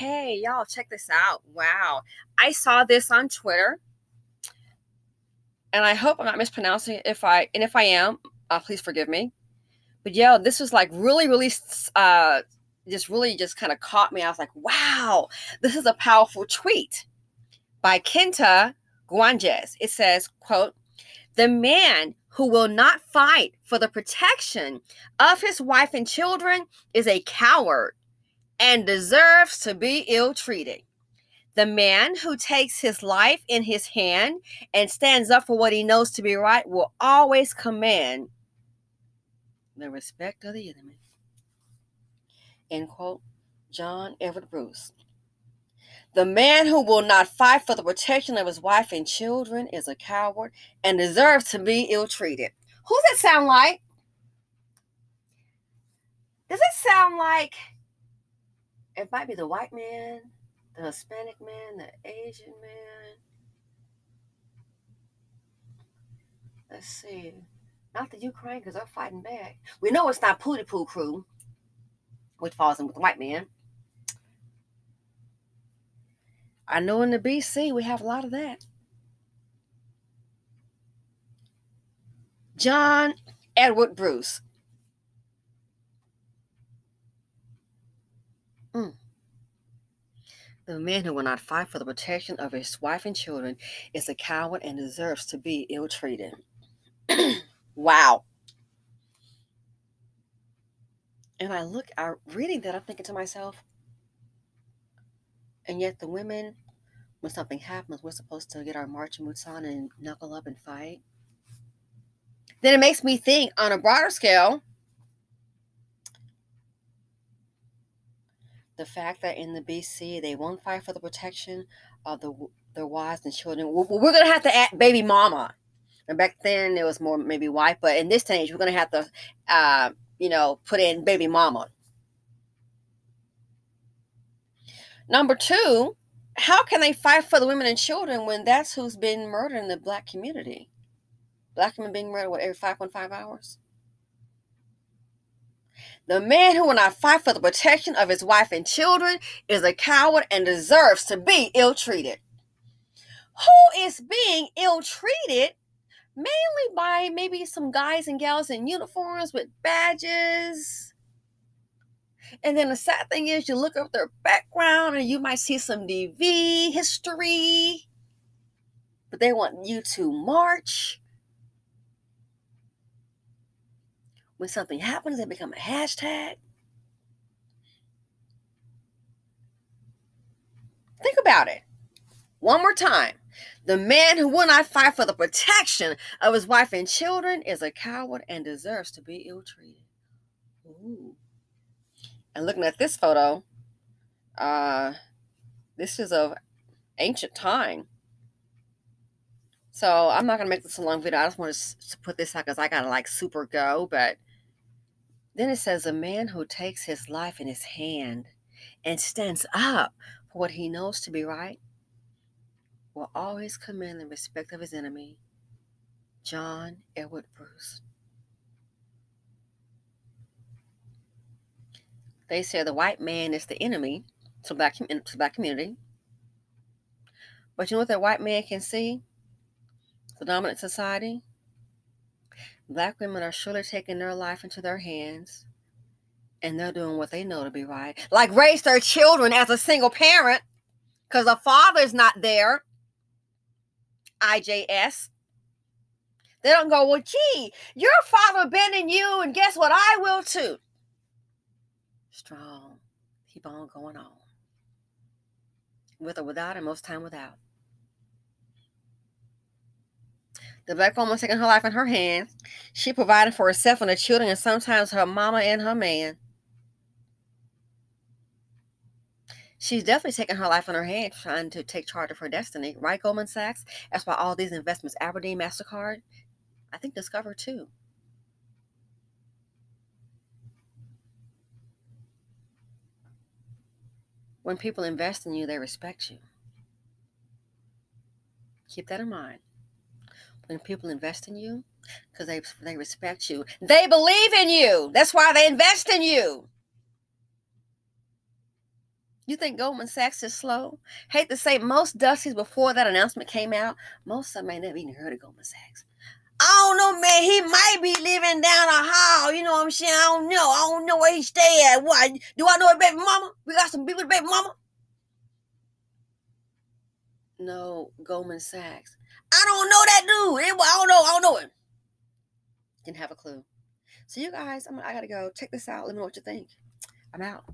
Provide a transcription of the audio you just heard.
Hey, y'all, check this out. Wow. I saw this on Twitter. And I hope I'm not mispronouncing it. If I and if I am, uh, please forgive me. But yo, this was like really, really uh just really just kind of caught me. I was like, wow, this is a powerful tweet by Kenta Guanjes. It says, quote, the man who will not fight for the protection of his wife and children is a coward and deserves to be ill treated. The man who takes his life in his hand and stands up for what he knows to be right will always command the respect of the enemy. End quote. John Edward Bruce. The man who will not fight for the protection of his wife and children is a coward and deserves to be ill treated. Who's that sound like? Does it sound like it might be the white man, the Hispanic man, the Asian man? Let's see. Not the Ukraine because they're fighting back. We know it's not Pootie Poo crew, which falls in with the white man. I know in the BC we have a lot of that. John Edward Bruce. Mm. The man who will not fight for the protection of his wife and children is a coward and deserves to be ill treated. wow. And I look, I reading that, I'm thinking to myself, and yet, the women, when something happens, we're supposed to get our marching boots on and knuckle up and fight. Then it makes me think on a broader scale the fact that in the BC they won't fight for the protection of the their wives and children. We're, we're to have to add baby mama. And back then it was more maybe white, but in this stage we're to have to, uh, you know, put in baby mama. Number two, how can they fight for the women and children when that's who's been murdered in the black community? Black women being murdered, what, every 5.5 hours? The man who will not fight for the protection of his wife and children is a coward and deserves to be ill treated. Who is being ill treated? Mainly by maybe some guys and gals in uniforms with badges and then the sad thing is, you look up their background and you might see some DV history, but they want you to march. When something happens, they become a hashtag. Think about it. One more time. The man who will not fight for the protection of his wife and children is a coward and deserves to be ill treated. Ooh. And looking at this photo, uh, this is of ancient time. So I'm not gonna make this a long video. I just want to put this out because I gotta like super go. But then it says, "A man who takes his life in his hand and stands up for what he knows to be right will always command the respect of his enemy." John Edward Bruce. They say the white man is the enemy to black to black community. But you know what that white man can see? The dominant society. Black women are surely taking their life into their hands and they're doing what they know to be right. Like raise their children as a single parent because the father's not there. IJS. They don't go, well, gee, your father abandoned you, and guess what? I will too strong. Keep on going on. With or without, and most time without. The black woman taking her life in her hands. She provided for herself and her children, and sometimes her mama and her man. She's definitely taking her life in her hands, trying to take charge of her destiny. Right, Goldman Sachs? That's why all these investments, Aberdeen, MasterCard, I think Discover too. When people invest in you, they respect you. Keep that in mind. When people invest in you, because they, they respect you, they believe in you. That's why they invest in you. You think Goldman Sachs is slow? Hate to say, most Dusties before that announcement came out, most of them ain't never even heard of Goldman Sachs. I don't know, man. He might be living down a hall. You know what I'm saying? I don't know. I don't know where he stay at. What? Do I know a baby mama? We got some people with baby mama. No, Goldman Sachs. I don't know that dude. I don't know. I don't know him. Didn't have a clue. So you guys, I'm, I gotta go. Check this out. Let me know what you think. I'm out.